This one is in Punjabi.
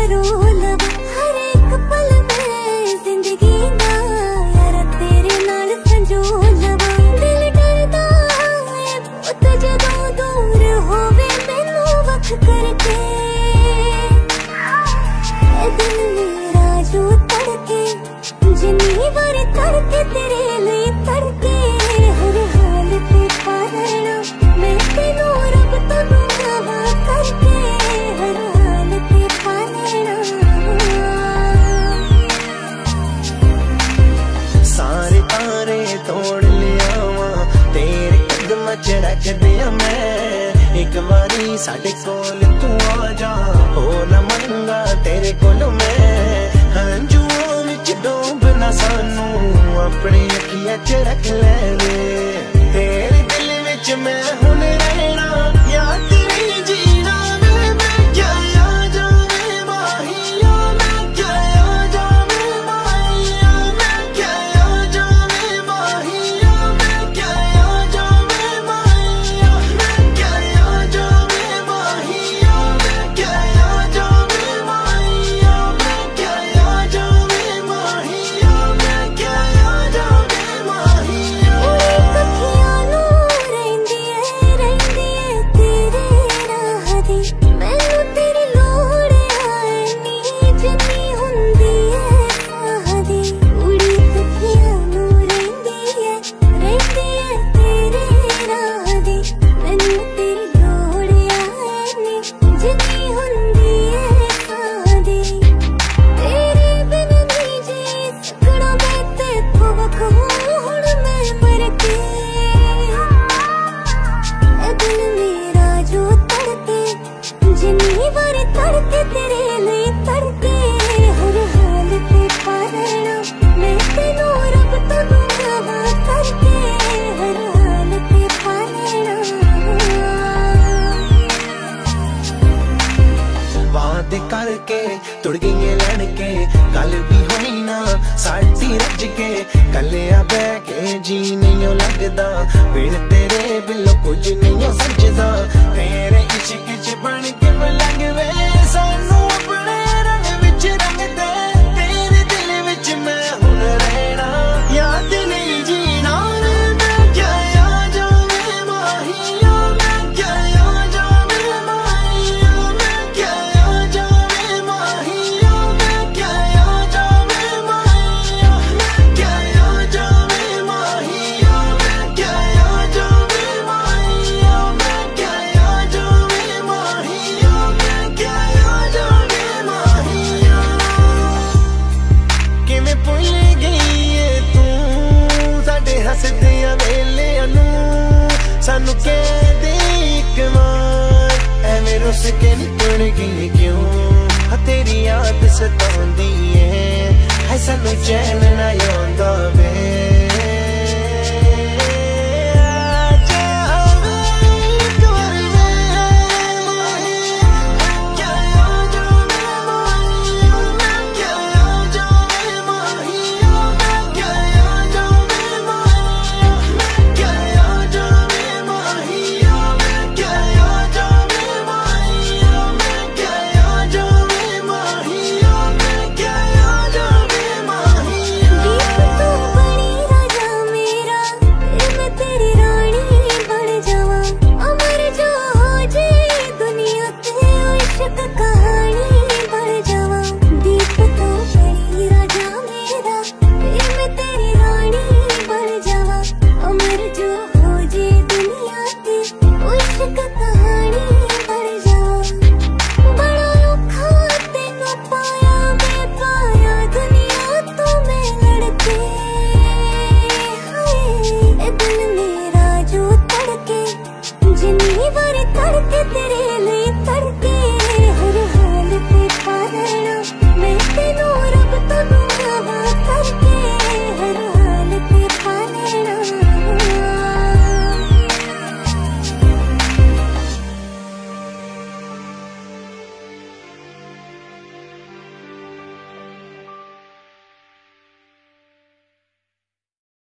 करो लगा ਮਾਰੀ, ਸਾਡੇ ਕੋਲ ਤੂੰ ਆ ਜਾ। ਹੋ ਨਾ ਮੰਗਾ ਤੇਰੇ ਕੋਲ ਮੈਂ। ਹੰਝੂਆਂ ਵਿੱਚ ਡੋਬ ਨਾ ਸਾਨੂੰ, ਆਪਣੀ ਅੱਖੀਆਂ 'ਚ ਰੱਖ ਲੈ। ਹਾਰ ਕੇ ਤੁੜ ਗਈਏ ਲੈਣ ਕੇ ਕੱਲ ਵੀ ਹੋਈ ਨਾ, ਸਾਡੀ ਰੱਜ ਕੇ। ਕੱਲਿਆ ਬਹਿ ਕੇ ਜੀ ਨਹੀਂ ਲੱਗਦਾ। ਬਿਨ ਤੇਰੇ ਬਿਲੋ ਕੁਝ ਨਹੀਂ ਹੋ ਆ ਵੇਲਿਆਂ ਨੂੰ ਸਾਨੂੰ ਕਹਿੰਦੇ ਇੱਕ ਵਾਰ, ਐਵੇਂ ਰੁੱਸ ਕੇ ਨਿਕਲ ਗਈ ਕਿਉਂ? ਆ ਤੇਰੀ ਯਾਦ ਸਤਾਉਂਦੀ ਏ। ਐ ਸਾਨੂੰ ਚੈਨ ਨਾ ਆਉਂਦਾ